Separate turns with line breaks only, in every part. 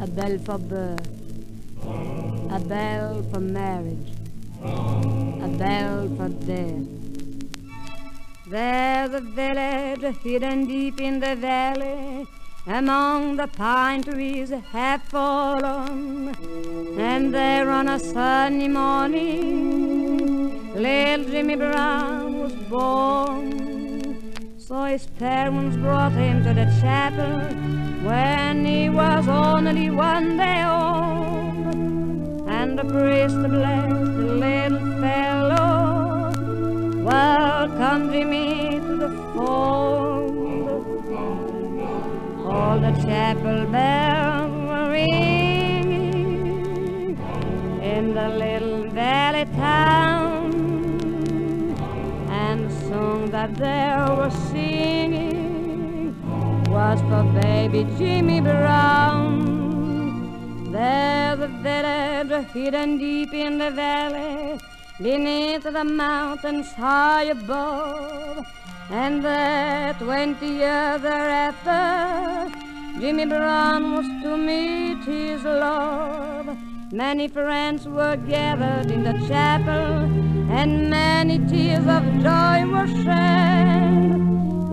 a bell for birth, a bell for marriage, a bell for death. There's a village hidden deep in the valley, among the pine trees half fallen, and there on a sunny morning, little Jimmy Brown was born. So his parents brought him to the chapel when he was only one day old, and the priest blessed the little fellow. Welcome, Jimmy, to the fold all the chapel bells were ringing in the little valley town, song that they were singing was for baby Jimmy Brown. There's a village hidden deep in the valley, beneath the mountains high above. And there, twenty years thereafter, Jimmy Brown was to meet his love. Many friends were gathered in the chapel, and many tears of joy were shed.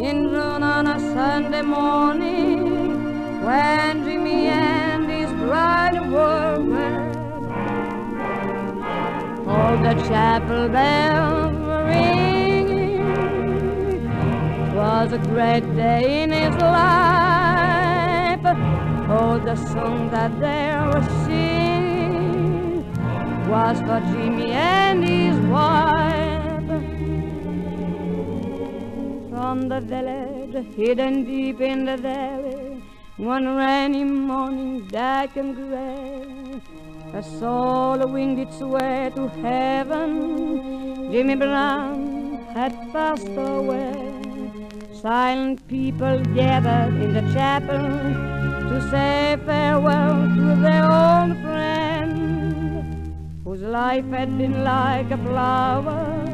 In June on a Sunday morning, when Jimmy and his bride were wed, all the chapel bells were ringing It was a great day in his life. Oh, the song that they were singing was for Jimmy and his wife. From the village hidden deep in the valley, one rainy morning, dark and gray, a soul winged its way to heaven. Jimmy Brown had passed away. Silent people gathered in the chapel to say farewell to whose life had been like a flower,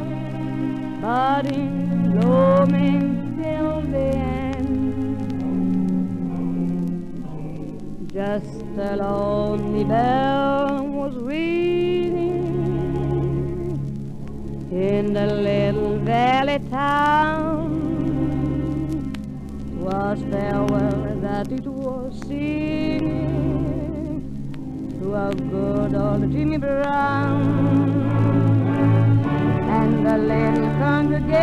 budding, blooming till the end. Just a lonely bell was ringing in the little valley town was farewell that it was singing to our good old Jimmy Brown and the little congregation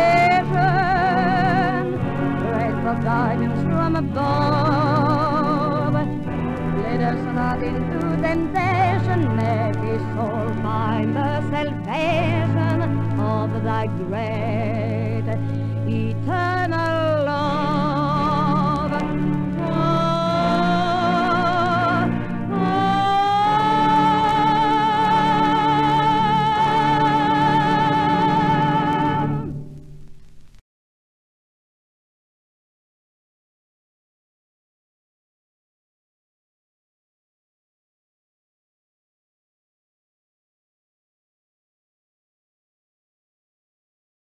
prayed for guidance from above. Let us not into temptation, make his soul find the salvation of thy eternal